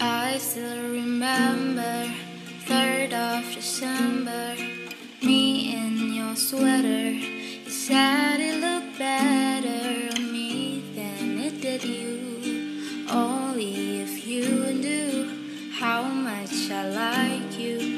I still remember 3rd of December Me in your sweater. You said it looked better on me than it did you. Only if you knew How much I like you.